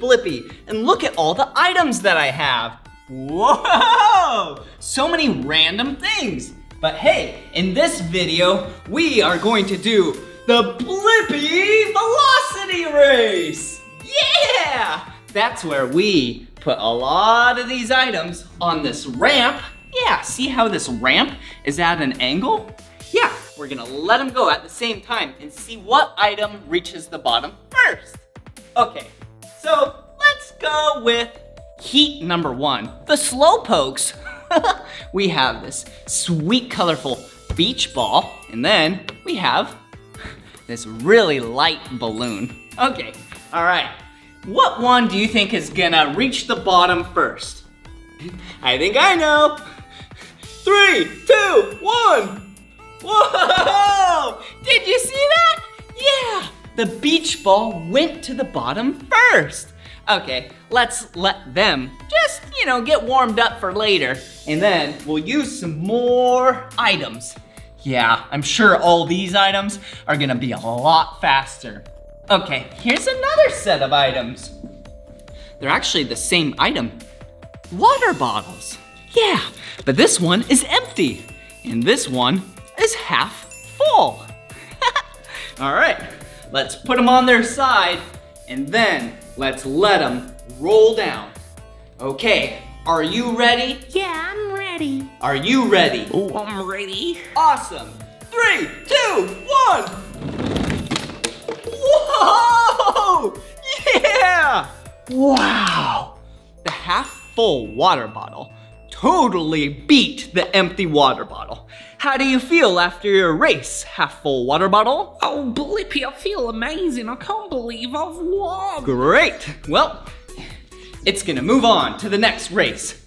Blippi and look at all the items that I have. Whoa! So many random things. But hey, in this video, we are going to do the Blippi Velocity Race. Yeah! That's where we put a lot of these items on this ramp. Yeah, see how this ramp is at an angle? Yeah, we're gonna let them go at the same time and see what item reaches the bottom first. Okay, so let's go with heat number one, the slow pokes. we have this sweet colorful beach ball, and then we have this really light balloon. Okay, all right. What one do you think is gonna reach the bottom first? I think I know. Three, two, one. Whoa! Did you see that? Yeah, the beach ball went to the bottom first. Okay, let's let them just, you know, get warmed up for later. And then we'll use some more items. Yeah, I'm sure all these items are gonna be a lot faster. Okay, here's another set of items. They're actually the same item. Water bottles. Yeah, but this one is empty. And this one is half full. all right, let's put them on their side and then let's let them roll down. Okay, are you ready? Yeah, I'm ready. Are you ready? Oh, I'm ready. Awesome. Three, two, one. Whoa! Yeah! Wow! The half full water bottle totally beat the empty water bottle. How do you feel after your race, half full water bottle? Oh, Blippi, I feel amazing. I can't believe I've won. Great. Well, it's gonna move on to the next race.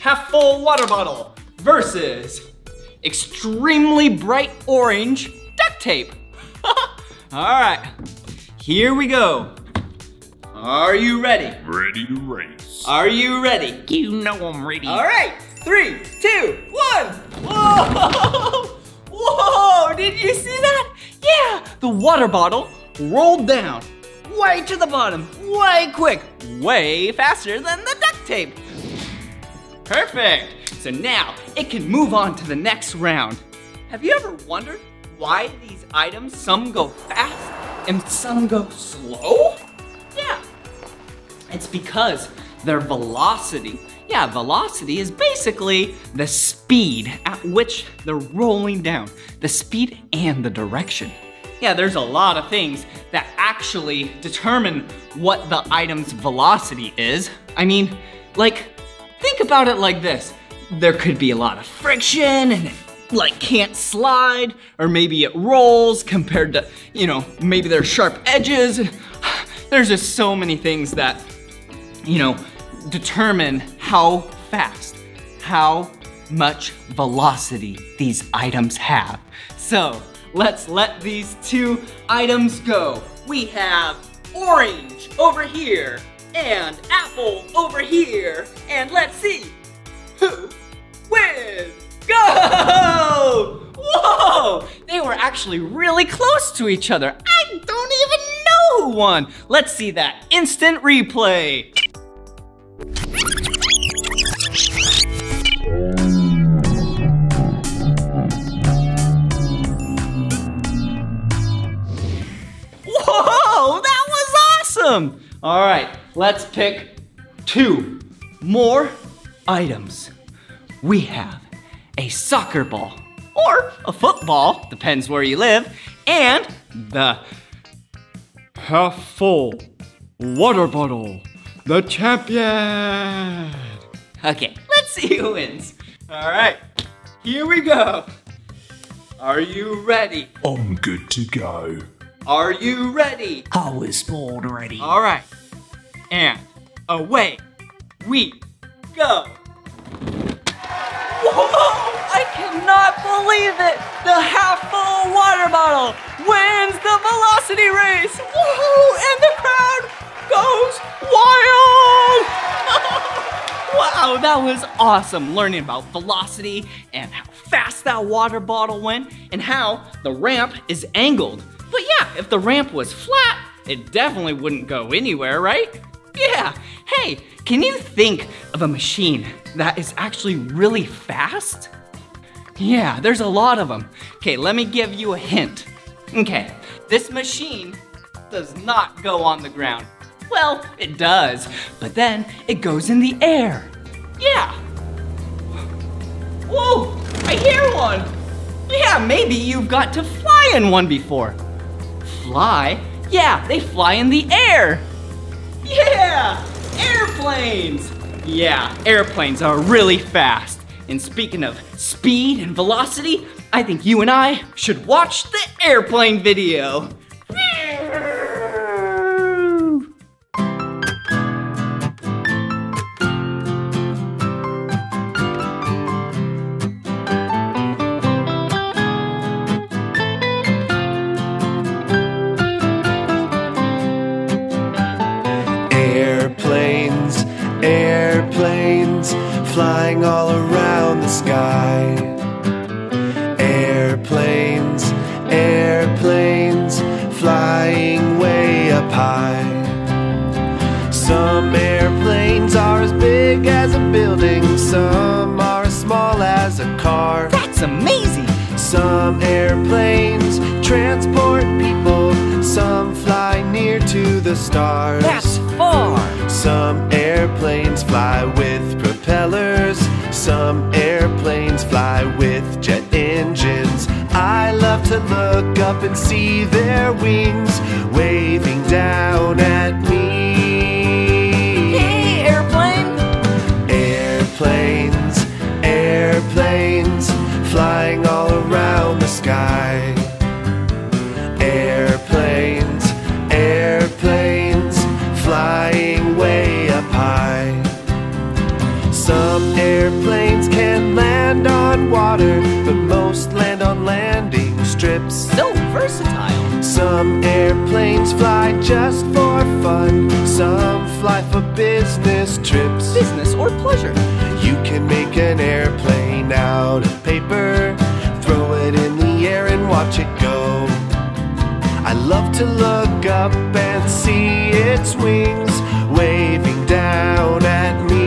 Half full water bottle versus extremely bright orange duct tape. All right, here we go. Are you ready? Ready to race. Are you ready? You know I'm ready. All right, three, two, one. Whoa! Whoa! Did you see that? Yeah, the water bottle rolled down way to the bottom, way quick, way faster than the duct tape. Perfect. So now it can move on to the next round. Have you ever wondered why these items, some go fast and some go slow? It's because their velocity. Yeah, velocity is basically the speed at which they're rolling down, the speed and the direction. Yeah, there's a lot of things that actually determine what the item's velocity is. I mean, like, think about it like this. There could be a lot of friction and it, like can't slide, or maybe it rolls compared to, you know, maybe there's sharp edges. There's just so many things that, you know, determine how fast, how much velocity these items have. So let's let these two items go. We have orange over here and apple over here. And let's see who wins. Go! Whoa! They were actually really close to each other. I don't even know who won. Let's see that instant replay. Awesome! All right, let's pick two more items. We have a soccer ball or a football, depends where you live, and the half full water bottle, the champion. Okay, let's see who wins. All right, here we go. Are you ready? I'm good to go. Are you ready? I was born ready. All right, and away we go. Whoa! I cannot believe it! The half full water bottle wins the velocity race! Whoa! And the crowd goes wild! wow, that was awesome learning about velocity and how fast that water bottle went and how the ramp is angled. But yeah, if the ramp was flat, it definitely wouldn't go anywhere, right? Yeah. Hey, can you think of a machine that is actually really fast? Yeah, there's a lot of them. Okay, let me give you a hint. Okay, this machine does not go on the ground. Well, it does, but then it goes in the air. Yeah. Whoa, I hear one. Yeah, maybe you've got to fly in one before. Fly? Yeah, they fly in the air. Yeah, airplanes. Yeah, airplanes are really fast. And speaking of speed and velocity, I think you and I should watch the airplane video. To look up and see its wings waving down at me.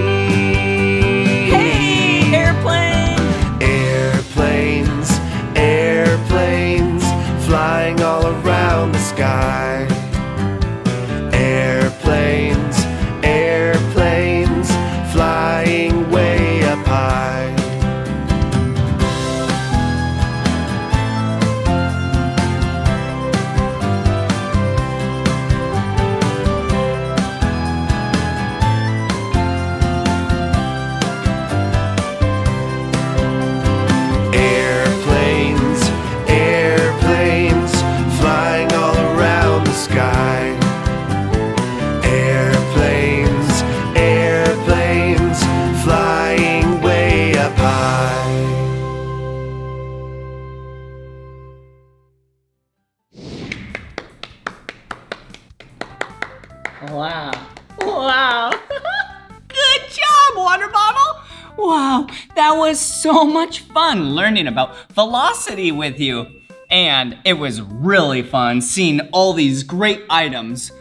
So much fun learning about velocity with you. And it was really fun seeing all these great items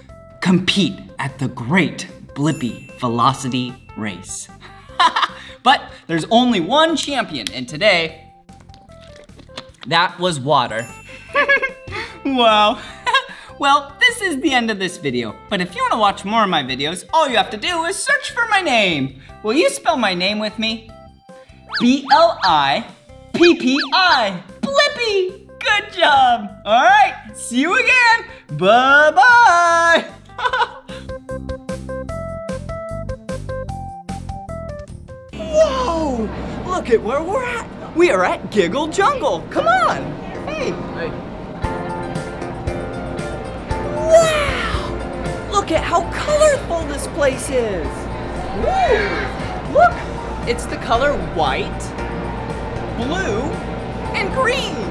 compete at the great Blippi Velocity Race. but there's only one champion, and today, that was water. wow. well, this is the end of this video. But if you want to watch more of my videos, all you have to do is search for my name. Will you spell my name with me? B-L-I-P-P-I. Blippi. Good job. All right. See you again. Bye-bye. Whoa! Look at where we're at. We are at Giggle Jungle. Come on. Hey. Wow! Look at how colorful this place is. Woo! Look, it's the color white, blue, and green.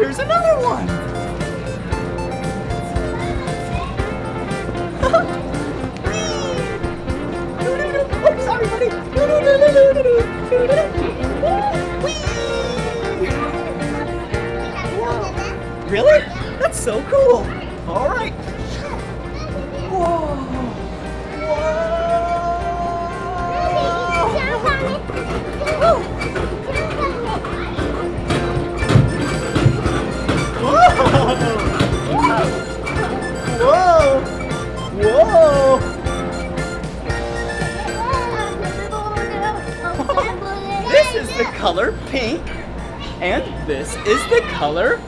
Here's another one. oh. Really? That's so cool. Color pink, and this is the color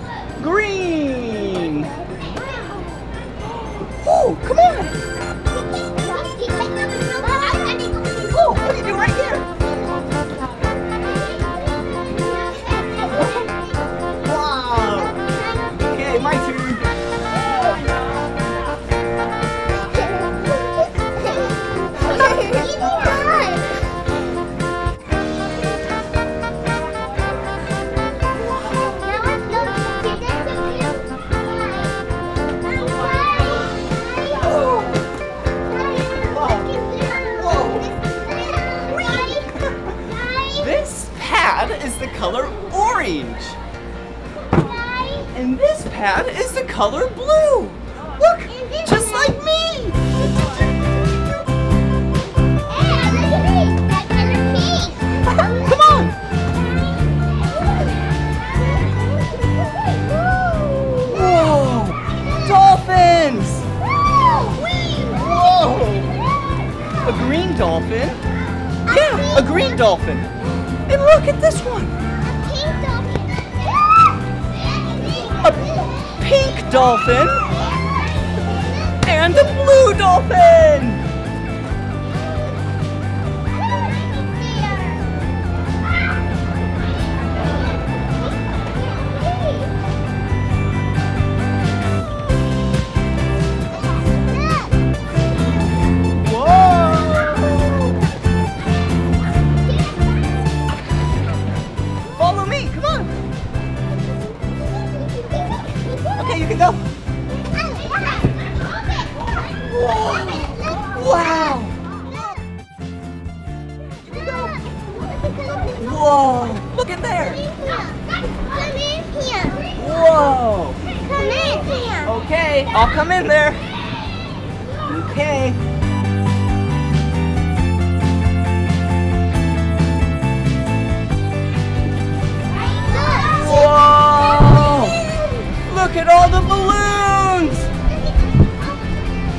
at all the balloons!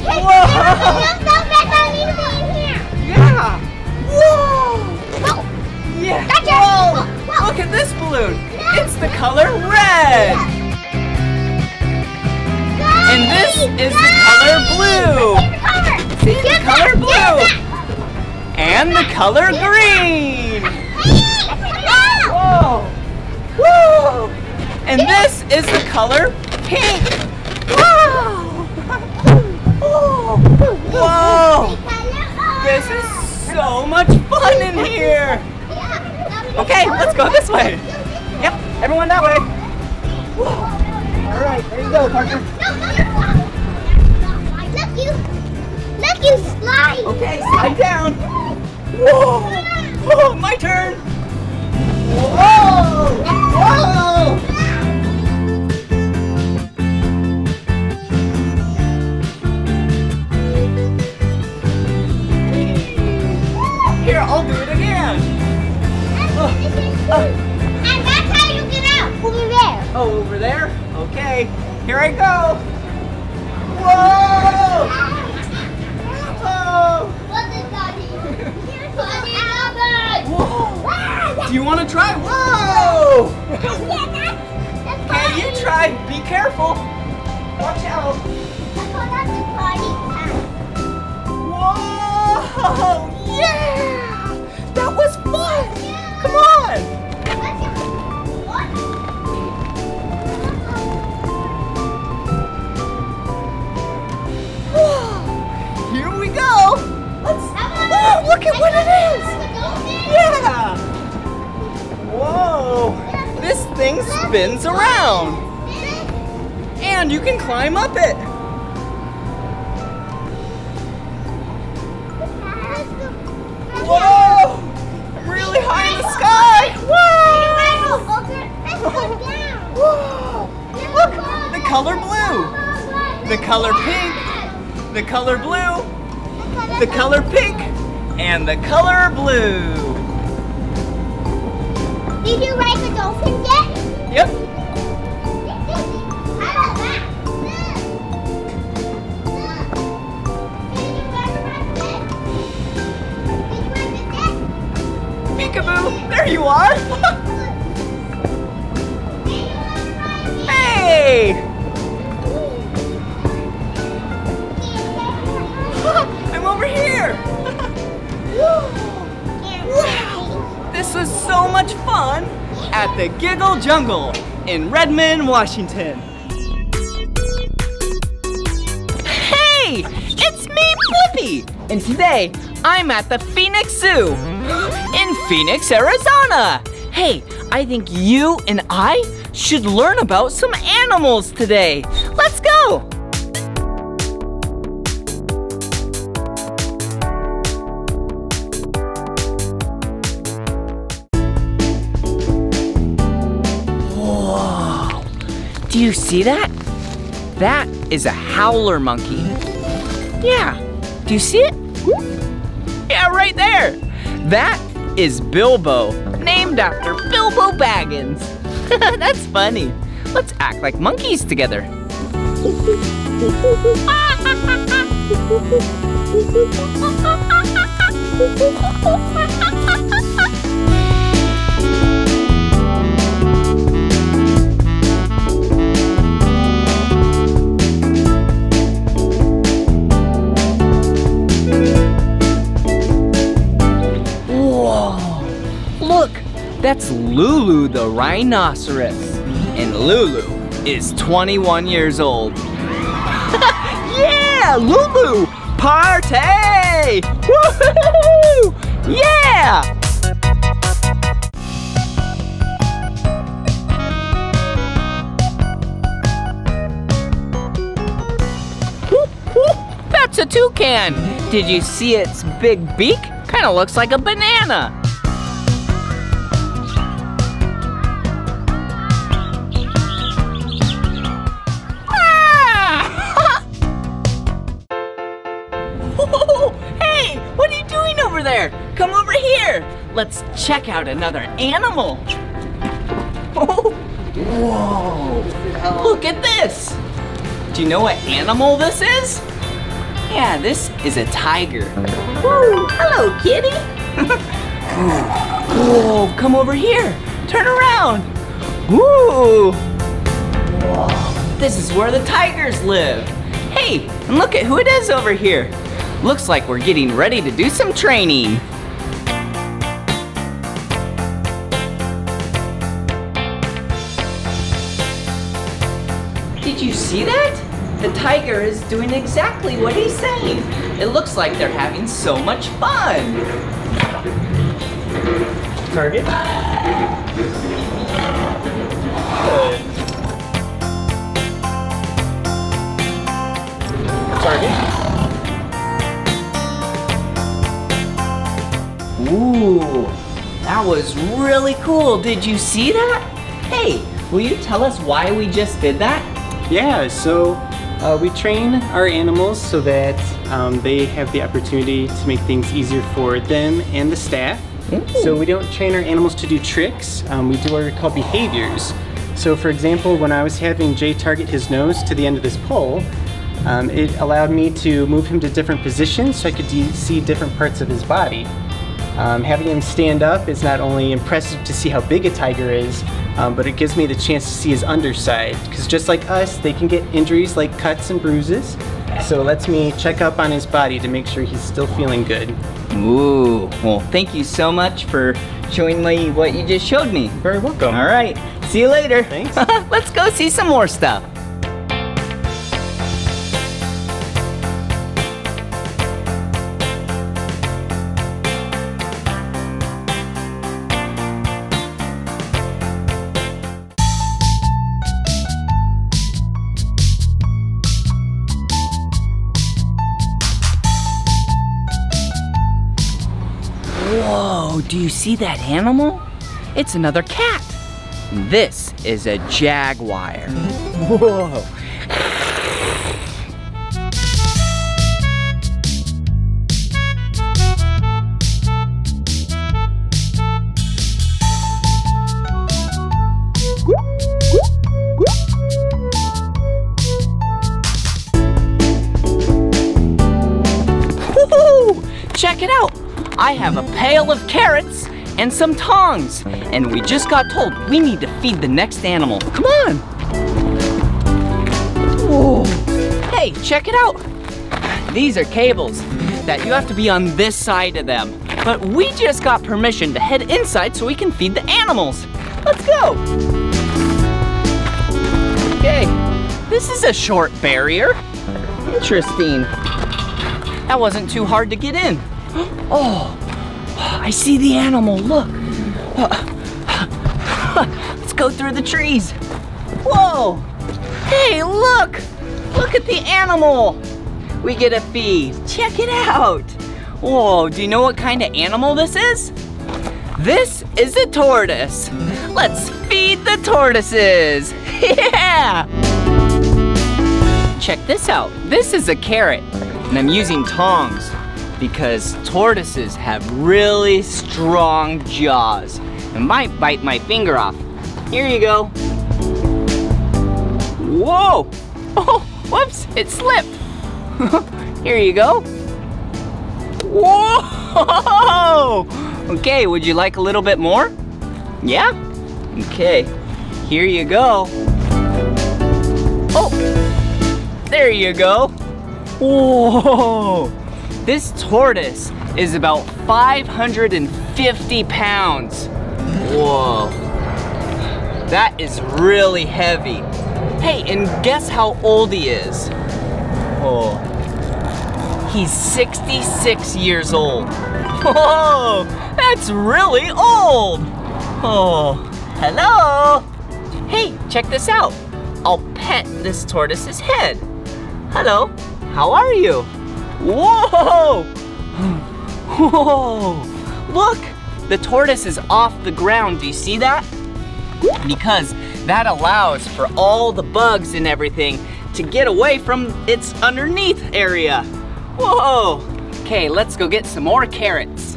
Whoa! Yeah! Whoa! Yeah! Gotcha! Whoa! Whoa. Look at this balloon! It's the color red! And this is the color blue! See the color blue! And the color green! Whoa! Whoa! And this is the color pink! Whoa! This is so much fun in here! Okay, let's go this way. Yep, everyone that way. Whoa. All right, there you go, Parker. Look you, look you slide. Okay, slide down. Whoa! Whoa, my turn. Whoa! Whoa! I'll do it again. And that's how you get out. Over there. Oh, over there? Okay, here I go. Whoa! Whoa! What's it, Daddy? Daddy, Whoa! Do you want to try? Whoa! Okay, you try. Be careful. Watch out. Whoa! Yeah! we go. Let's. Oh, look at what it is. Yeah. Whoa. This thing spins around. And you can climb up it. Whoa! I'm really high in the sky! Whoa! Whoa! Look! The color blue! The color pink! The color blue! The color pink, and the color blue. Did you write the dolphin yet? Yep. How about that? Peekaboo, there you are. hey! So much fun at the Giggle Jungle in Redmond, Washington. Hey, it's me, Blippi, and today I'm at the Phoenix Zoo in Phoenix, Arizona. Hey, I think you and I should learn about some animals today. Let's go. See that? That is a howler monkey. Yeah. Do you see it? Yeah, right there. That is Bilbo, named after Bilbo Baggins. That's funny. Let's act like monkeys together. that's Lulu the rhinoceros. And Lulu is 21 years old. yeah, Lulu! Party! Yeah! That's a toucan. Did you see its big beak? Kind of looks like a banana. Check out another animal. Oh, whoa, look at this. Do you know what animal this is? Yeah, this is a tiger. Woo, hello, kitty. Whoa, come over here. Turn around. Woo. Whoa, this is where the tigers live. Hey, and look at who it is over here. Looks like we're getting ready to do some training. The tiger is doing exactly what he's saying. It looks like they're having so much fun. Target. Target. Ooh, that was really cool. Did you see that? Hey, will you tell us why we just did that? Yeah, so uh, we train our animals so that um, they have the opportunity to make things easier for them and the staff. So we don't train our animals to do tricks, um, we do what we call behaviors. So for example, when I was having Jay target his nose to the end of this pole, um, it allowed me to move him to different positions so I could see different parts of his body. Um, having him stand up is not only impressive to see how big a tiger is, um, but it gives me the chance to see his underside. Because just like us, they can get injuries like cuts and bruises. So it lets me check up on his body to make sure he's still feeling good. Ooh, well, thank you so much for showing me what you just showed me. Very welcome. All right, see you later. Thanks. Let's go see some more stuff. Do you see that animal? It's another cat. This is a jaguar. Whoa. Check it out. I have a pail of carrots and some tongs. And we just got told we need to feed the next animal. Come on. Whoa. Hey, check it out. These are cables that you have to be on this side of them. But we just got permission to head inside so we can feed the animals. Let's go. Okay, this is a short barrier. Interesting. That wasn't too hard to get in. Oh, I see the animal, look. Let's go through the trees. Whoa, hey, look. Look at the animal. We get a feed, check it out. Whoa, do you know what kind of animal this is? This is a tortoise. Let's feed the tortoises. Yeah! Check this out. This is a carrot, and I'm using tongs because tortoises have really strong jaws and might bite my finger off. Here you go. Whoa! Oh, whoops, it slipped. Here you go. Whoa! Okay, would you like a little bit more? Yeah? Okay, here you go. Oh, there you go. Whoa! This tortoise is about 550 pounds. Whoa. That is really heavy. Hey, and guess how old he is? Oh. He's 66 years old. Whoa! That's really old! Oh, hello! Hey, check this out. I'll pet this tortoise's head. Hello, how are you? Whoa! Whoa! Look, the tortoise is off the ground. Do you see that? Because that allows for all the bugs and everything to get away from its underneath area. Whoa! Okay, let's go get some more carrots.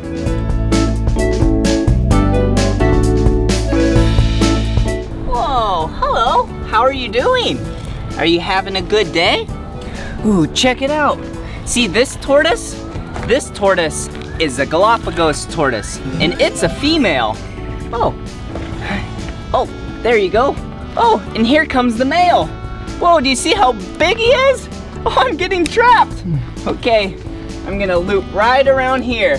Whoa, hello. How are you doing? Are you having a good day? Ooh, check it out. See this tortoise? This tortoise is a Galapagos tortoise, and it's a female. Oh. Oh, there you go. Oh, and here comes the male. Whoa, do you see how big he is? Oh, I'm getting trapped. Okay, I'm gonna loop right around here.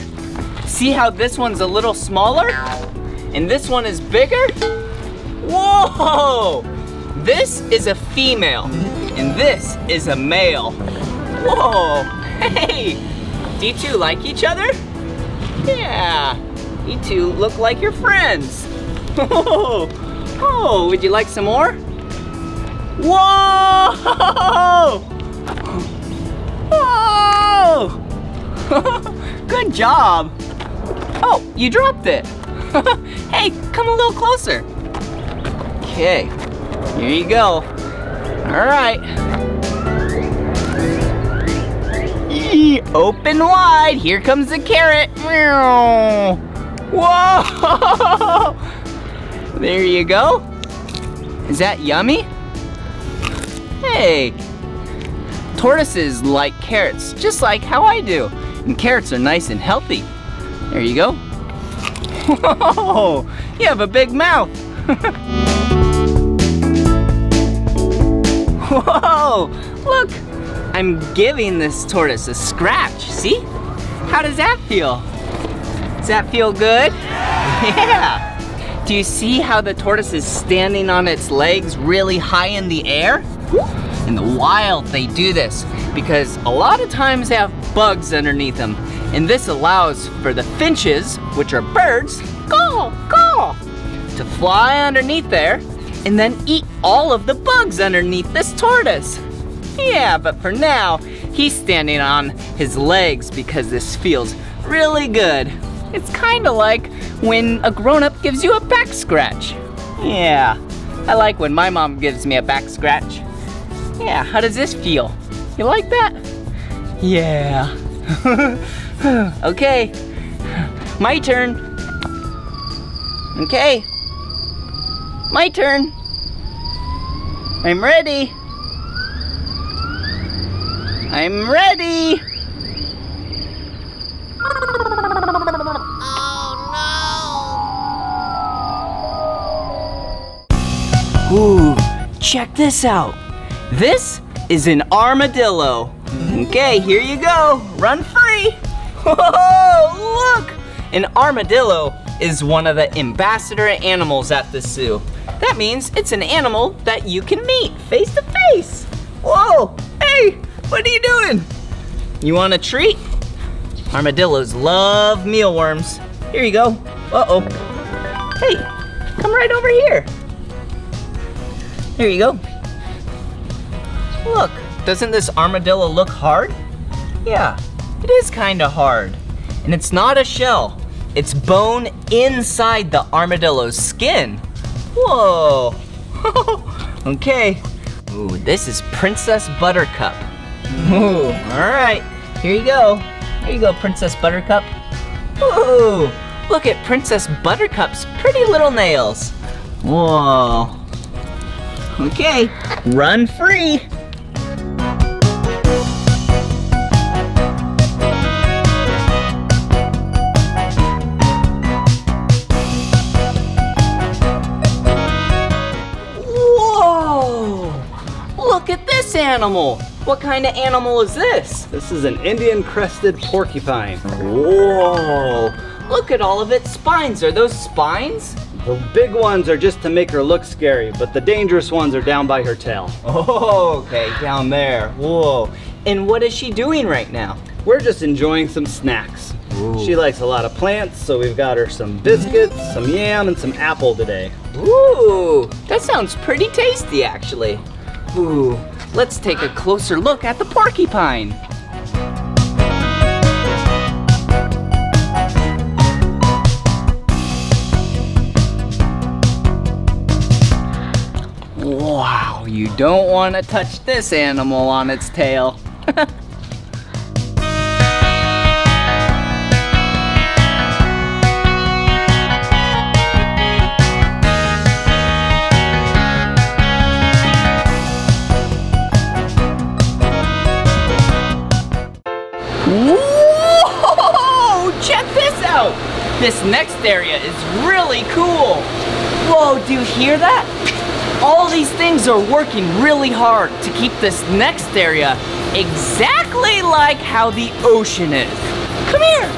See how this one's a little smaller? And this one is bigger? Whoa! This is a female, and this is a male. Whoa! Hey! Do you two like each other? Yeah! You two look like you're friends. Oh! Oh, would you like some more? Whoa! Whoa! Good job. Oh, you dropped it. hey, come a little closer. Okay, here you go. All right. Open wide, here comes the carrot. Whoa! There you go. Is that yummy? Hey, tortoises like carrots, just like how I do. And carrots are nice and healthy. There you go. Whoa, you have a big mouth. Whoa, look, I'm giving this tortoise a scratch, see? How does that feel? Does that feel good? Yeah. Do you see how the tortoise is standing on its legs really high in the air? In the wild, they do this because a lot of times they have bugs underneath them. And this allows for the finches, which are birds, caw, caw, to fly underneath there and then eat all of the bugs underneath this tortoise. Yeah, but for now, he's standing on his legs because this feels really good. It's kind of like when a grown-up gives you a back scratch. Yeah, I like when my mom gives me a back scratch. Yeah, how does this feel? You like that? Yeah. okay, my turn. Okay, my turn. I'm ready. I'm ready. Oh no. Ooh, check this out. This is an armadillo. Okay, here you go. Run free. Whoa, look! An armadillo is one of the ambassador animals at the zoo. That means it's an animal that you can meet face to face. Whoa, hey, what are you doing? You want a treat? Armadillos love mealworms. Here you go. Uh-oh. Hey, come right over here. There you go. Look, doesn't this armadillo look hard? Yeah, it is kinda hard. And it's not a shell. It's bone inside the armadillo's skin. Whoa. okay. Ooh, this is Princess Buttercup. Ooh, all right. Here you go. Here you go, Princess Buttercup. Ooh, look at Princess Buttercup's pretty little nails. Whoa. Okay, run free. Animal. What kind of animal is this? This is an Indian crested porcupine. Whoa! Look at all of its spines. Are those spines? The big ones are just to make her look scary, but the dangerous ones are down by her tail. Oh, okay, down there. Whoa. And what is she doing right now? We're just enjoying some snacks. She likes a lot of plants, so we've got her some biscuits, some yam, and some apple today. Ooh, that sounds pretty tasty actually. Ooh, let's take a closer look at the porcupine. Wow, you don't want to touch this animal on its tail. Whoa! Check this out! This next area is really cool. Whoa, do you hear that? All these things are working really hard to keep this next area exactly like how the ocean is. Come here.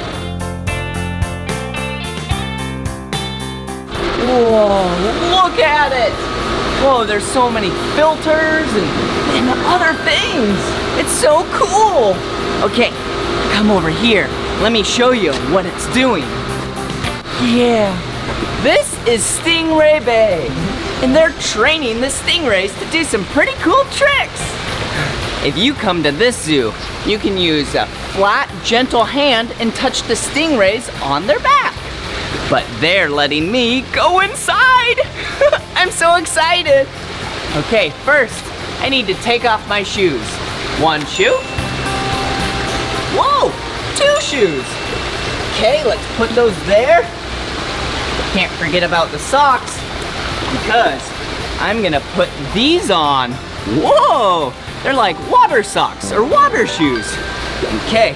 Whoa, look at it. Whoa, there's so many filters and, and other things. It's so cool. Okay, come over here. Let me show you what it's doing. Yeah, this is Stingray Bay. And they're training the stingrays to do some pretty cool tricks. If you come to this zoo, you can use a flat, gentle hand and touch the stingrays on their back. But they're letting me go inside. I'm so excited. Okay, first, I need to take off my shoes. One shoe. Whoa, two shoes. Okay, let's put those there. Can't forget about the socks because I'm gonna put these on. Whoa, they're like water socks or water shoes. Okay,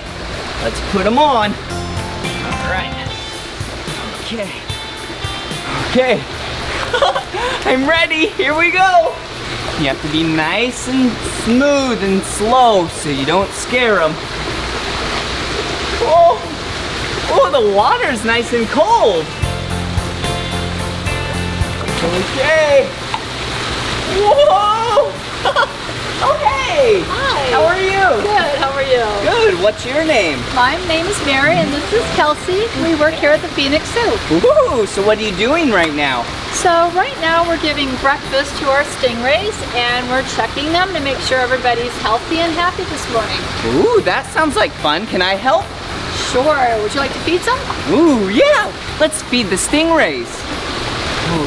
let's put them on. All right. Okay. Okay. I'm ready. Here we go. You have to be nice and smooth and slow so you don't scare them. Oh, oh, the water's nice and cold. Okay. Whoa. okay. Hi. How are you? Good. How are you? Good. What's your name? My name is Mary, and this is Kelsey. We work here at the Phoenix Zoo. Ooh, so what are you doing right now? So right now we're giving breakfast to our stingrays, and we're checking them to make sure everybody's healthy and happy this morning. Ooh, that sounds like fun. Can I help? Sure. Would you like to feed some? Ooh, yeah. Let's feed the stingrays.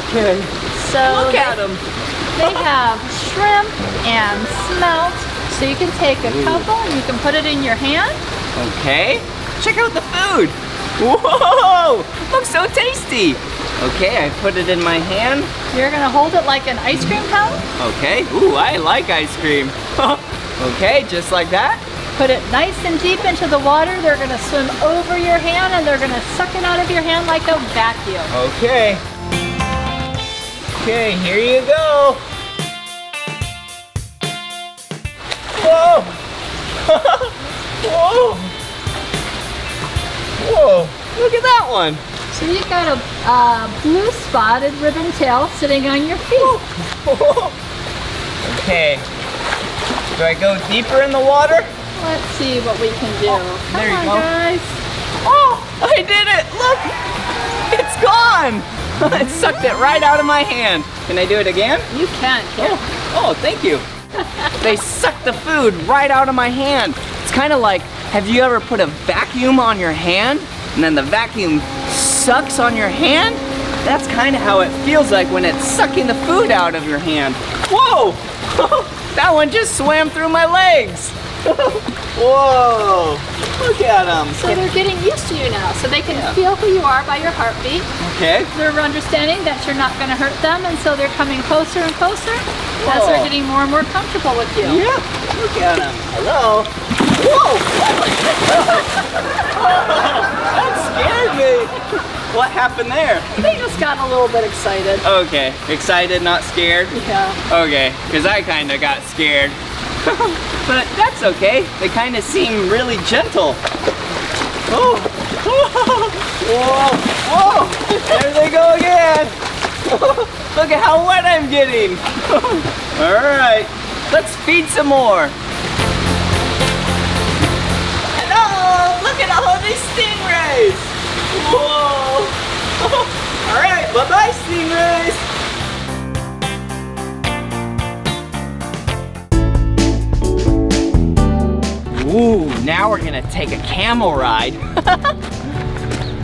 Okay. So Look they, at them. they have shrimp and smelt. So you can take a couple and you can put it in your hand. Okay. Check out the food. Whoa! Looks so tasty. Okay, I put it in my hand. You're gonna hold it like an ice cream cone. Okay. Ooh, I like ice cream. okay, just like that. Put it nice and deep into the water. They're gonna swim over your hand and they're gonna suck it out of your hand like a vacuum. Okay. Okay, here you go. Whoa! Whoa! Whoa! Look at that one. So you've got a uh, blue spotted ribbon tail sitting on your feet. okay. Do I go deeper in the water? Let's see what we can do. Oh, Come there you on, go. guys. Oh, I did it! Look! It's gone! it sucked it right out of my hand. Can I do it again? You can. Here. Oh, oh, thank you. they sucked the food right out of my hand. It's kind of like, have you ever put a vacuum on your hand and then the vacuum sucks on your hand? That's kind of how it feels like when it's sucking the food out of your hand. Whoa! that one just swam through my legs. Whoa! Look at them. So they're getting used to you now. So they can feel who you are by your heartbeat. Okay. They're understanding that you're not going to hurt them, and so they're coming closer and closer as they're getting more and more comfortable with you. Yeah, look at them. Hello. Whoa! that scared me. What happened there? They just got a little bit excited. Okay, excited, not scared? Yeah. Okay, because I kind of got scared. but that's okay. They kind of seem really gentle. Oh! Whoa! Whoa! There they go again! Look at how wet I'm getting! Alright, let's feed some more. Hello! Look at all these stingrays! Whoa! Alright, bye-bye stingrays! Ooh, now we're gonna take a camel ride.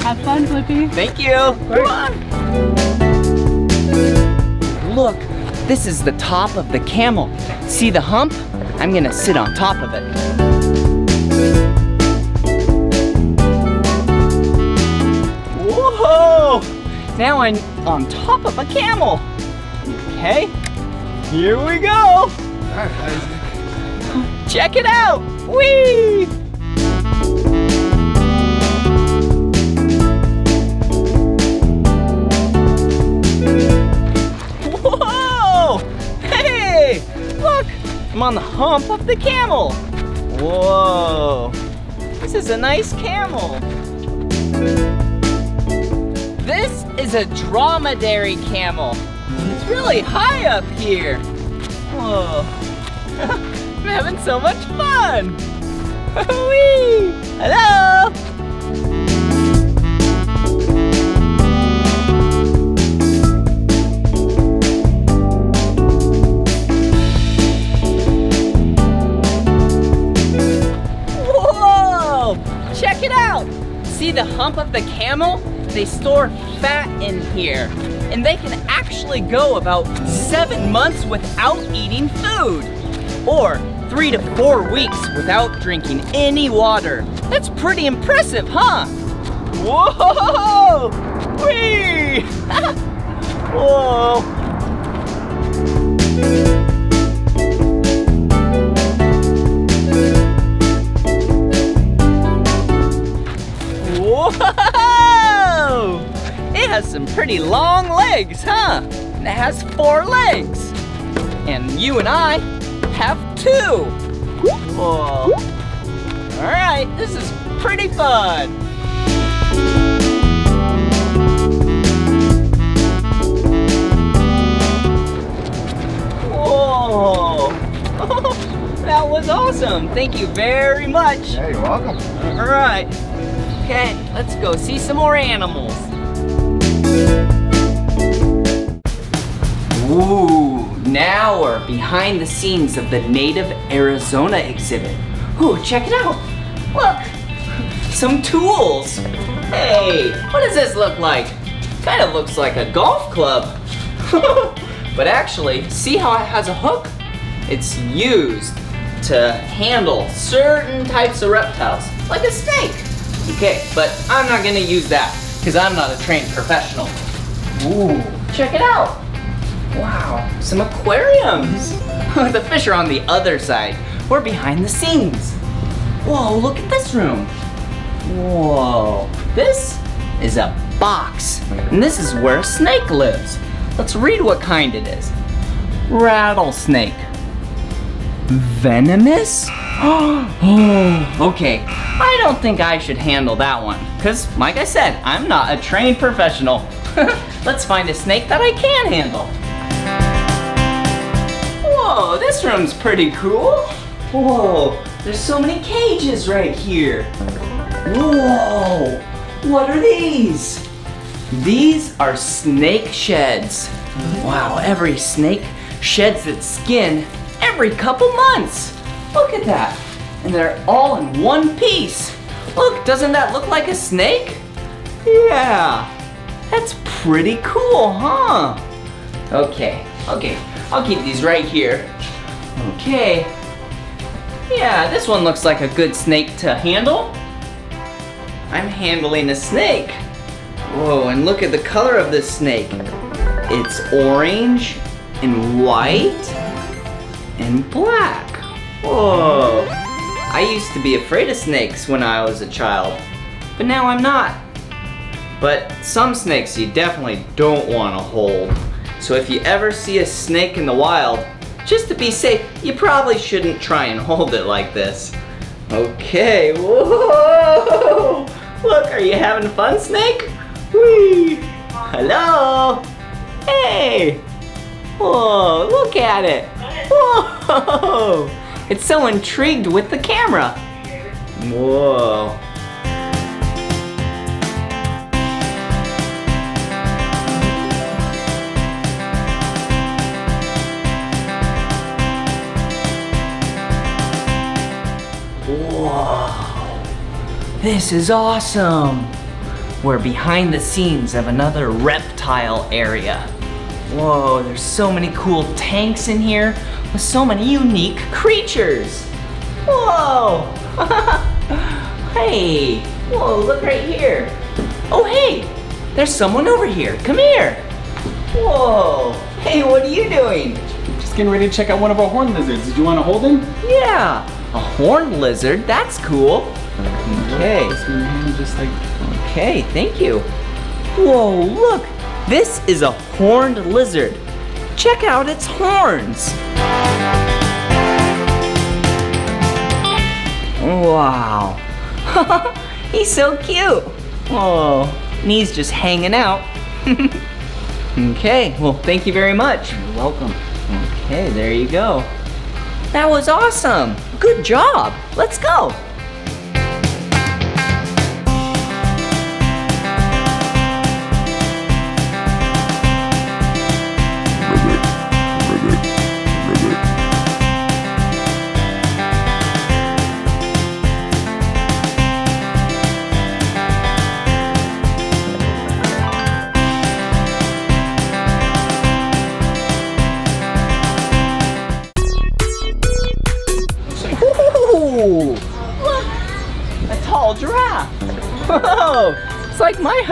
Have fun, Blippi. Thank you. Come on. Look, this is the top of the camel. See the hump? I'm gonna sit on top of it. Whoa! Now I'm on top of a camel. Okay, here we go. Check it out. Whee! Whoa! Hey! Look! I'm on the hump of the camel. Whoa! This is a nice camel. This is a dromedary camel. It's really high up here. Whoa. Having so much fun. Hello! Whoa! Check it out! See the hump of the camel? They store fat in here. And they can actually go about seven months without eating food. Or three to four weeks without drinking any water. That's pretty impressive, huh? Whoa! Whee! Whoa! Whoa! It has some pretty long legs, huh? And it has four legs. And you and I have two. Whoa. All right, this is pretty fun. Whoa. that was awesome. Thank you very much. Yeah, you're welcome. All right. Okay, let's go see some more animals. Ooh, now we're behind the scenes of the Native Arizona exhibit. Ooh, check it out. Look, some tools. Hey, what does this look like? Kind of looks like a golf club. but actually, see how it has a hook? It's used to handle certain types of reptiles, like a snake. Okay, but I'm not gonna use that, because I'm not a trained professional. Ooh, check it out. Wow, some aquariums. the fish are on the other side. We're behind the scenes. Whoa, look at this room. Whoa, this is a box. And this is where a snake lives. Let's read what kind it is. Rattlesnake. Venomous? Oh, okay. I don't think I should handle that one. Because, like I said, I'm not a trained professional. Let's find a snake that I can handle. This room's pretty cool. Whoa, there's so many cages right here. Whoa, what are these? These are snake sheds. Wow, every snake sheds its skin every couple months. Look at that. And they're all in one piece. Look, doesn't that look like a snake? Yeah, that's pretty cool, huh? Okay, okay, I'll keep these right here. Okay. Yeah, this one looks like a good snake to handle. I'm handling a snake. Whoa, and look at the color of this snake. It's orange and white and black. Whoa. I used to be afraid of snakes when I was a child, but now I'm not. But some snakes you definitely don't want to hold. So if you ever see a snake in the wild, just to be safe, you probably shouldn't try and hold it like this. Okay, whoa! Look, are you having fun, snake? Whee! Hello? Hey! Whoa, look at it! Whoa! It's so intrigued with the camera. Whoa. Whoa. This is awesome. We're behind the scenes of another reptile area. Whoa, there's so many cool tanks in here with so many unique creatures. Whoa! hey, whoa, look right here. Oh, hey, there's someone over here. Come here. Whoa, hey, what are you doing? Just getting ready to check out one of our horn lizards. Did you want to hold him? Yeah, a horned lizard, that's cool. Okay, Just in your hand, just like. okay, thank you. Whoa, look, this is a horned lizard. Check out its horns. Wow. he's so cute. Oh, Whoa, and he's just hanging out. okay, well, thank you very much. You're welcome. Okay, there you go. That was awesome. Good job. Let's go.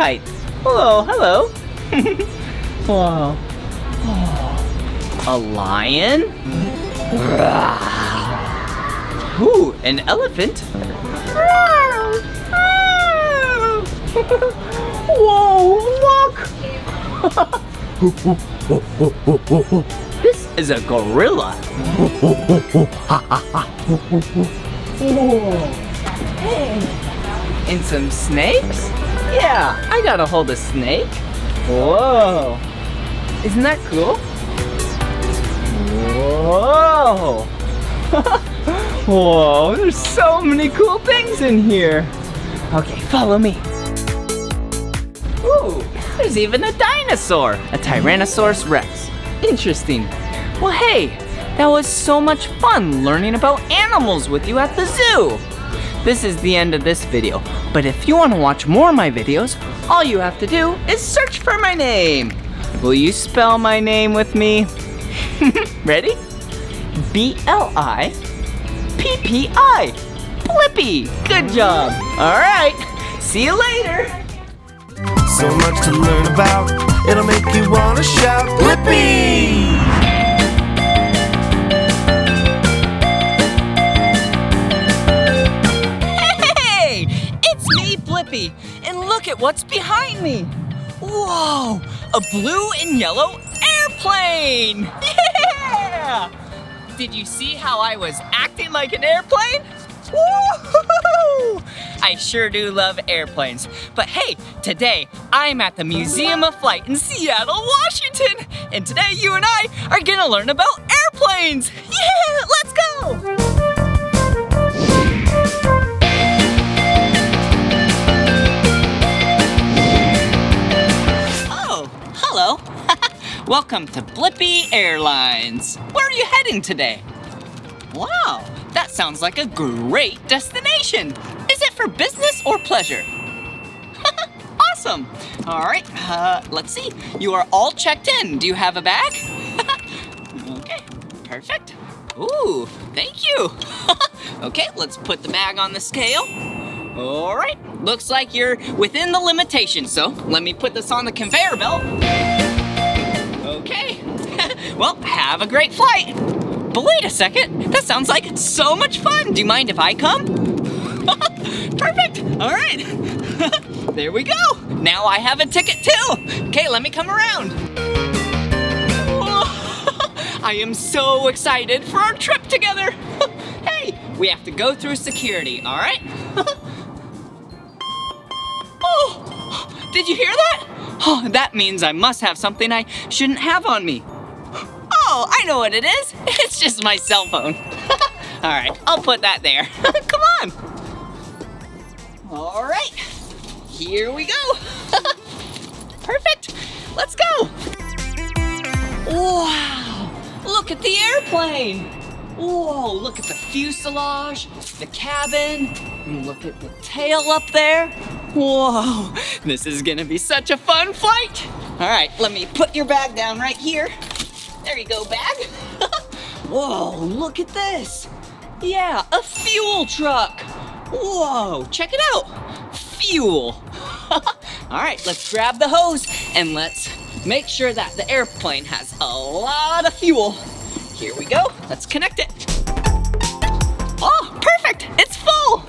Like. Hello, hello. Whoa. Oh, a lion? Ooh, an elephant. Whoa, look! this is a gorilla. And some snakes? Yeah, I gotta hold a snake. Whoa. Isn't that cool? Whoa. Whoa, there's so many cool things in here. Okay, follow me. Ooh, there's even a dinosaur, a Tyrannosaurus Rex. Interesting. Well, hey, that was so much fun learning about animals with you at the zoo. This is the end of this video. But if you want to watch more of my videos, all you have to do is search for my name. Will you spell my name with me? Ready? B-L-I P-P-I. Blippi. Good job. All right. See you later. So much to learn about, it'll make you wanna shout, Blippi! Blippi, and look at what's behind me. Whoa, a blue and yellow airplane! Yeah! Did you see how I was acting like an airplane? Woo! I sure do love airplanes. But hey, today I'm at the Museum of Flight in Seattle, Washington. And today you and I are gonna learn about airplanes. Yeah, let's go! Hello. Welcome to Blippi Airlines. Where are you heading today? Wow, that sounds like a great destination. Is it for business or pleasure? awesome. All right, uh, let's see. You are all checked in. Do you have a bag? okay, perfect. Ooh, thank you. okay, let's put the bag on the scale. All right, looks like you're within the limitation, so let me put this on the conveyor belt. Okay, well, have a great flight. But wait a second, that sounds like so much fun. Do you mind if I come? Perfect, all right. there we go. Now I have a ticket too. Okay, let me come around. I am so excited for our trip together. hey, we have to go through security, all right? Did you hear that? Oh, that means I must have something I shouldn't have on me. Oh, I know what it is. It's just my cell phone. all right, I'll put that there. Come on. All right, here we go. Perfect. Let's go. Wow, look at the airplane. Whoa, look at the fuselage, the cabin, and look at the tail up there. Whoa, this is gonna be such a fun flight. All right, let me put your bag down right here. There you go, bag. Whoa, look at this. Yeah, a fuel truck. Whoa, check it out. Fuel. All right, let's grab the hose and let's make sure that the airplane has a lot of fuel. Here we go. Let's connect it. Oh, perfect. It's full.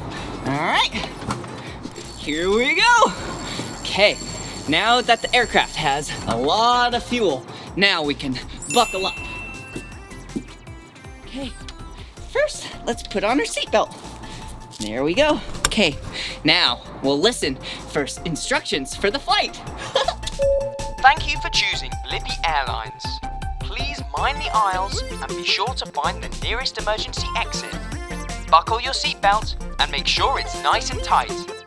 All right. Here we go. Okay, now that the aircraft has a lot of fuel, now we can buckle up. Okay, first, let's put on our seatbelt. There we go. Okay, now we'll listen for instructions for the flight. Thank you for choosing Blippi Airlines. Please mind the aisles and be sure to find the nearest emergency exit. Buckle your seatbelt and make sure it's nice and tight.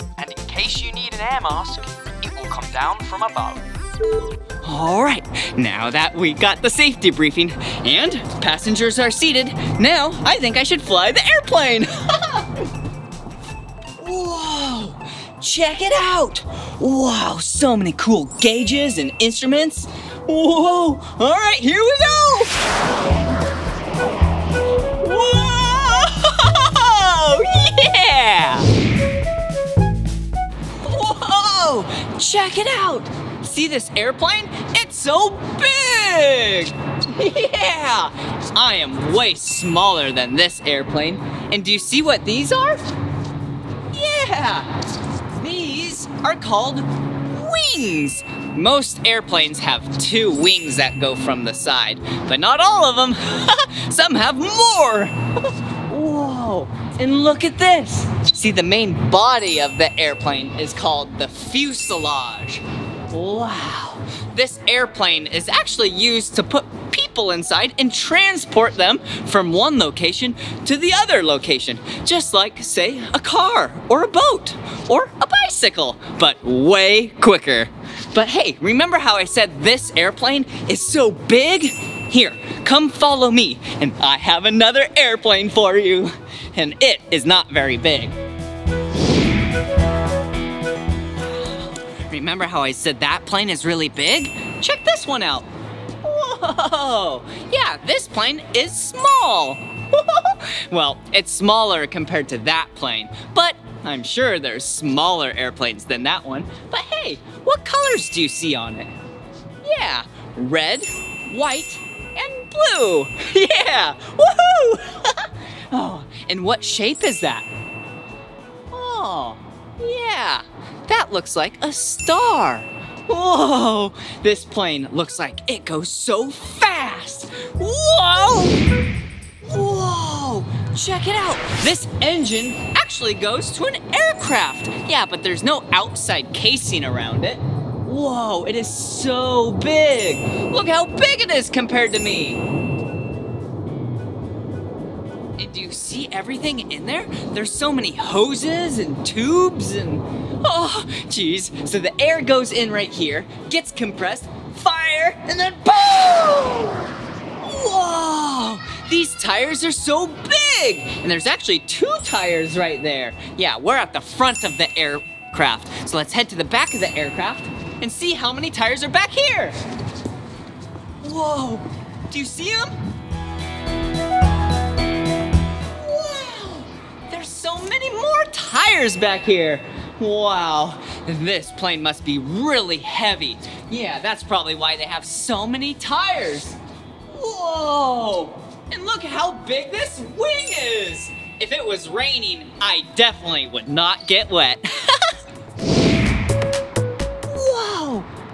Case you need an air mask, it will come down from above. All right, now that we got the safety briefing and passengers are seated, now I think I should fly the airplane. Whoa, check it out. Wow, so many cool gauges and instruments. Whoa, all right, here we go. Whoa, yeah. Check it out. See this airplane? It's so big! Yeah! I am way smaller than this airplane. And do you see what these are? Yeah! These are called wings. Most airplanes have two wings that go from the side, but not all of them. Some have more. Whoa, and look at this. See, the main body of the airplane is called the fuselage. Wow. This airplane is actually used to put people inside and transport them from one location to the other location. Just like, say, a car or a boat or a bicycle, but way quicker. But hey, remember how I said this airplane is so big? Here, come follow me, and I have another airplane for you. And it is not very big. Remember how I said that plane is really big? Check this one out. Whoa! Yeah, this plane is small. well, it's smaller compared to that plane, but I'm sure there's smaller airplanes than that one. But hey, what colors do you see on it? Yeah, red, white, blue. Yeah, woohoo! oh, and what shape is that? Oh, yeah, that looks like a star. Whoa, this plane looks like it goes so fast. Whoa! Whoa! Check it out. This engine actually goes to an aircraft. Yeah, but there's no outside casing around it. Whoa, it is so big. Look how big it is compared to me. And do you see everything in there? There's so many hoses and tubes and. Oh, geez. So the air goes in right here, gets compressed, fire, and then boom! Whoa! These tires are so big! And there's actually two tires right there. Yeah, we're at the front of the aircraft. So let's head to the back of the aircraft and see how many tires are back here. Whoa! Do you see them? Wow! There's so many more tires back here. Wow, this plane must be really heavy. Yeah, that's probably why they have so many tires. Whoa! And look how big this wing is! If it was raining, I definitely would not get wet.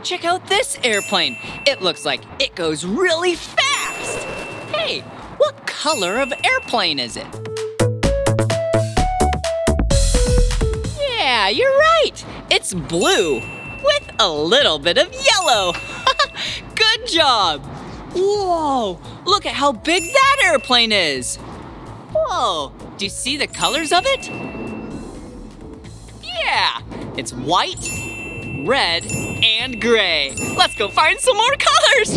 Check out this airplane. It looks like it goes really fast. Hey, what color of airplane is it? Yeah, you're right. It's blue with a little bit of yellow. Good job. Whoa, look at how big that airplane is. Whoa, do you see the colors of it? Yeah, it's white, red, and gray. Let's go find some more colors.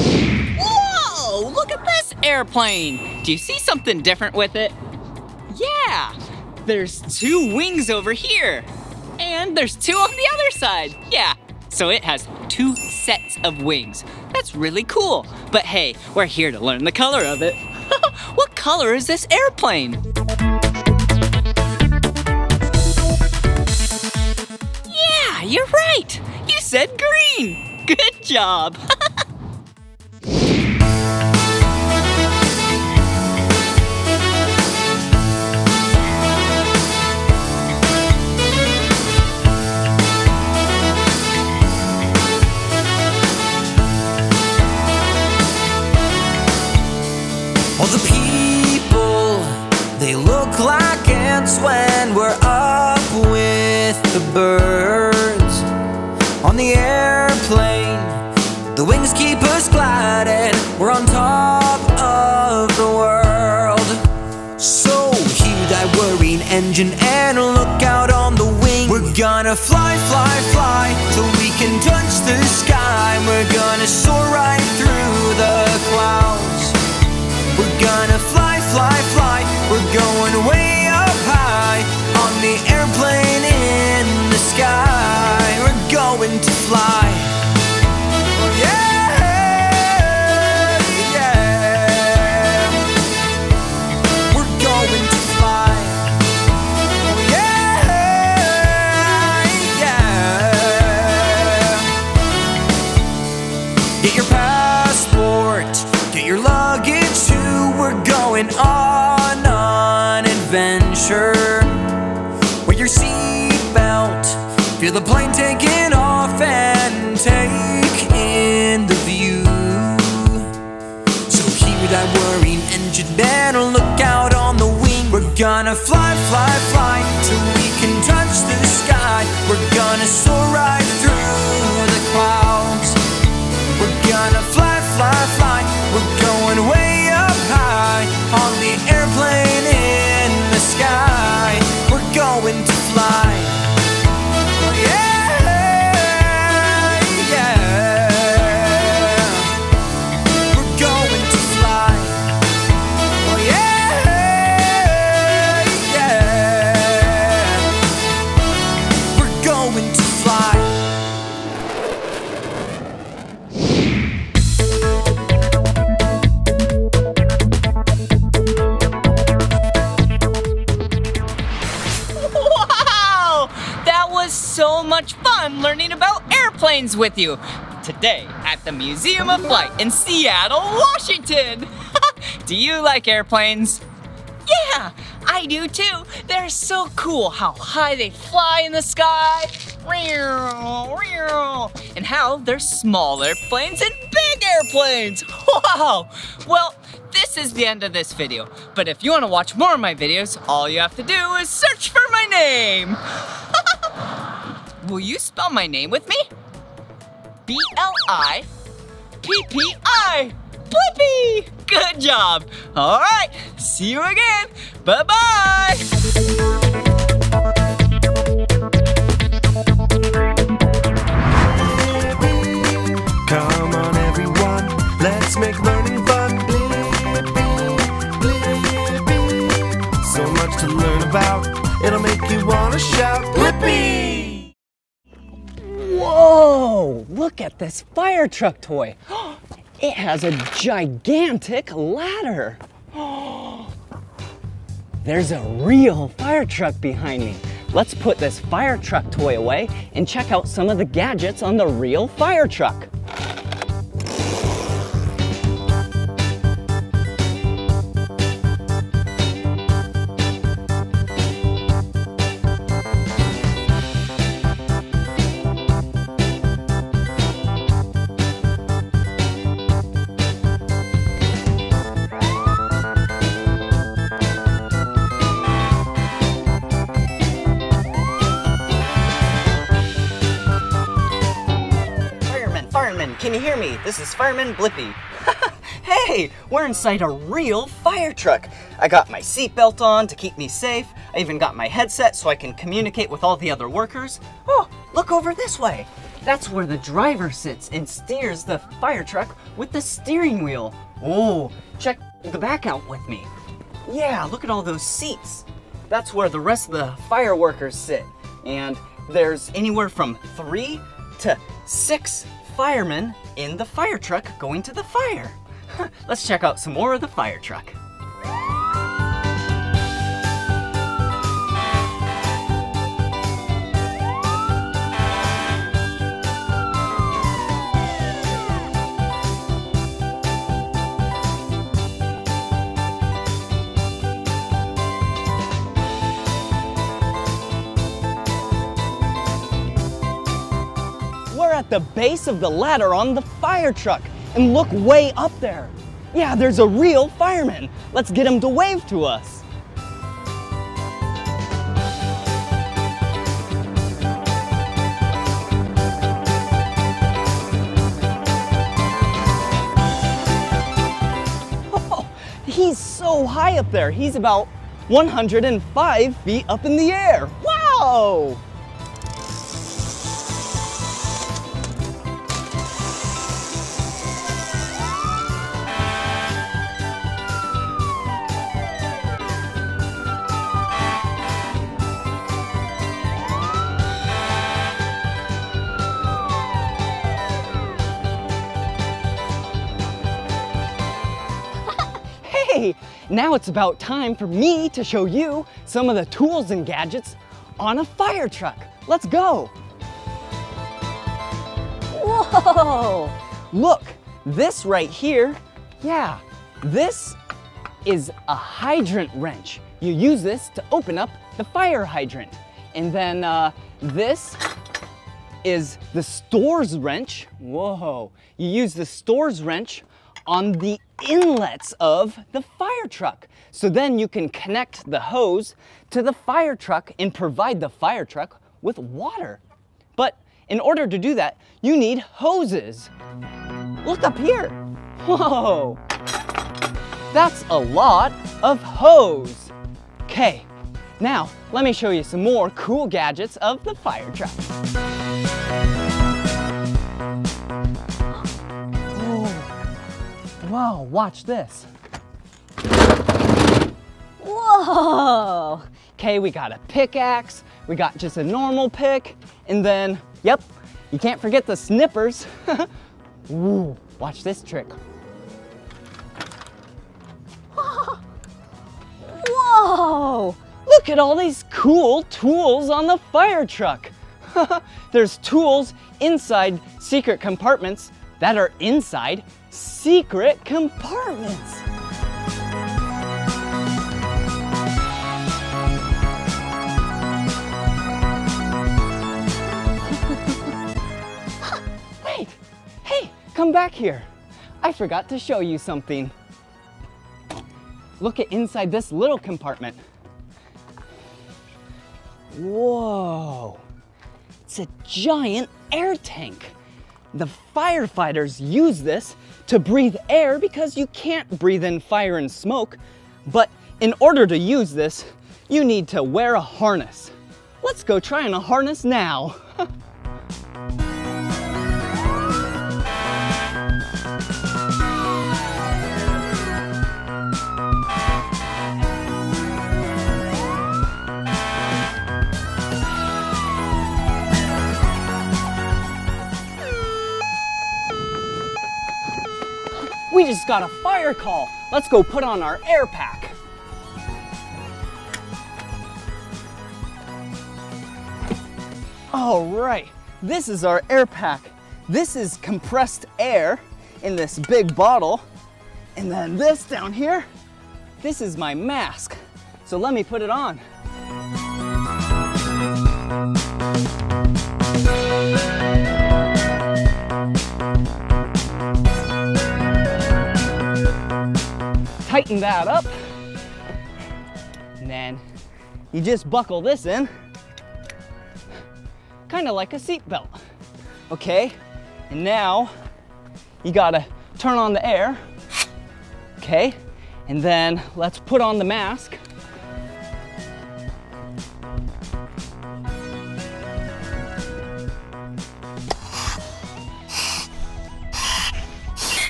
Whoa, look at this airplane. Do you see something different with it? Yeah, there's two wings over here. And there's two on the other side. Yeah, so it has two sets of wings. That's really cool. But hey, we're here to learn the color of it. what color is this airplane? Yeah, you're right. Said green. Good job. All the people, they look like ants when we're up with the birds. On the airplane, the wings keep us gliding. We're on top of the world. So hear that whirring engine and look out on the wing. We're gonna fly, fly, fly till we can touch the sky. We're gonna soar right through the clouds. We're gonna fly, fly, fly. We're going way going to fly. Gonna fly, fly, fly till we can touch the sky. We're gonna soar right through the clouds. We're gonna fly, fly, fly. We're going way up high on the airplane learning about airplanes with you. Today at the Museum of Flight in Seattle, Washington. do you like airplanes? Yeah, I do too. They're so cool how high they fly in the sky. And how they're small airplanes and big airplanes. Wow. Well, this is the end of this video. But if you want to watch more of my videos, all you have to do is search for my name. Will you spell my name with me? B-L-I-P-P-I. Blippi! Good job. All right, see you again. Bye-bye. Come on, everyone, let's make learning fun. Blippi, Blippi. So much to learn about, it'll make you wanna shout, Blippi! Look at this fire truck toy. It has a gigantic ladder. There's a real fire truck behind me. Let's put this fire truck toy away and check out some of the gadgets on the real fire truck. This is Fireman Blippi. hey, we're inside a real fire truck. I got my seatbelt on to keep me safe. I even got my headset so I can communicate with all the other workers. Oh, look over this way. That's where the driver sits and steers the fire truck with the steering wheel. Oh, check the back out with me. Yeah, look at all those seats. That's where the rest of the fire workers sit. And there's anywhere from three to six firemen in the fire truck going to the fire. Let's check out some more of the fire truck. Base of the ladder on the fire truck. And look way up there. Yeah, there's a real fireman. Let's get him to wave to us. He's so high up there. He's about 105 feet up in the air. Wow! Now it's about time for me to show you some of the tools and gadgets on a fire truck. Let's go. Whoa! Look, this right here, yeah, this is a hydrant wrench. You use this to open up the fire hydrant. And then uh, this is the Storz wrench. Whoa. You use the Storz wrench on the inlets of the fire truck. So then you can connect the hose to the fire truck and provide the fire truck with water. But in order to do that, you need hoses. Look up here. Whoa. That's a lot of hose. Okay, now let me show you some more cool gadgets of the fire truck. Whoa, watch this. Whoa! Okay, we got a pickaxe, we got just a normal pick, and then, yep, you can't forget the snippers. Ooh, watch this trick. Whoa! Look at all these cool tools on the fire truck. There's tools inside secret compartments that are inside secret compartments. Wait, hey, come back here. I forgot to show you something. Look at inside this little compartment. Whoa, it's a giant air tank. The firefighters use this to breathe air because you can't breathe in fire and smoke. But in order to use this, you need to wear a harness. Let's go try on a harness now. We just got a fire call. Let's go put on our air pack. All right, this is our air pack. This is compressed air in this big bottle. And then this down here, this is my mask. So let me put it on. Tighten that up. And then you just buckle this in, kind of like a seat belt. Okay, and now you gotta turn on the air. Okay, and then let's put on the mask.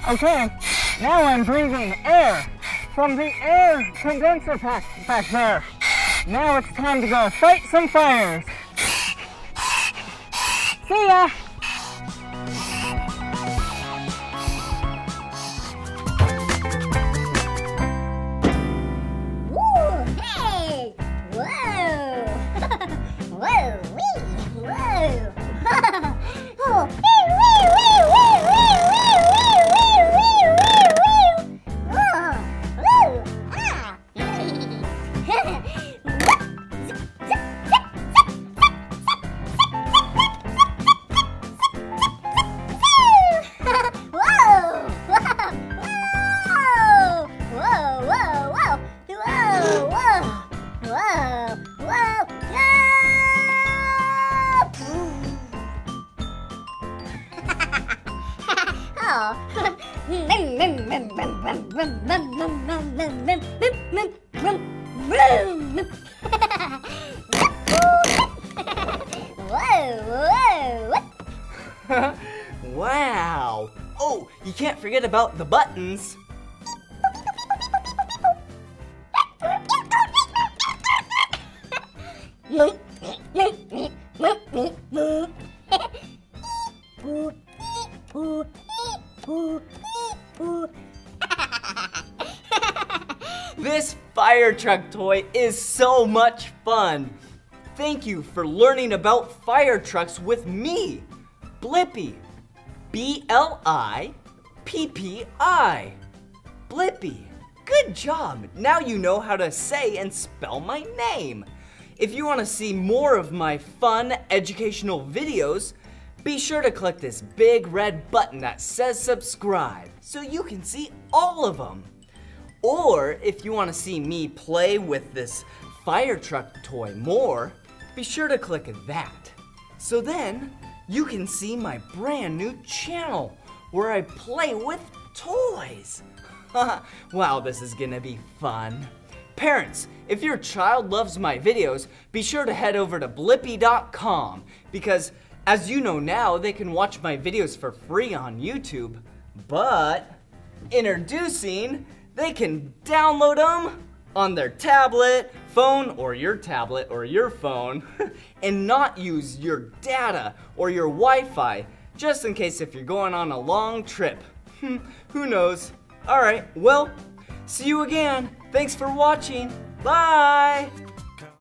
Okay, now I'm breathing air from the air condenser pack back there. Now it's time to go fight some fires. See ya! Whoa! Wow. Oh, you can't forget about the buttons. This fire truck toy is so much fun. Thank you for learning about fire trucks with me, Blippi. B L I P P I. Blippi. Good job. Now you know how to say and spell my name. If you want to see more of my fun educational videos, be sure to click this big red button that says subscribe so you can see all of them. Or if you want to see me play with this fire truck toy more, be sure to click that. So then you can see my brand new channel where I play with toys. wow, this is gonna be fun. Parents, if your child loves my videos, be sure to head over to blippi.com because as you know now, they can watch my videos for free on YouTube. But introducing, they can download them on their tablet, phone, or your tablet or your phone, and not use your data or your Wi Fi, just in case if you're going on a long trip. Hmm, Who knows? Alright, well, see you again. Thanks for watching. Bye!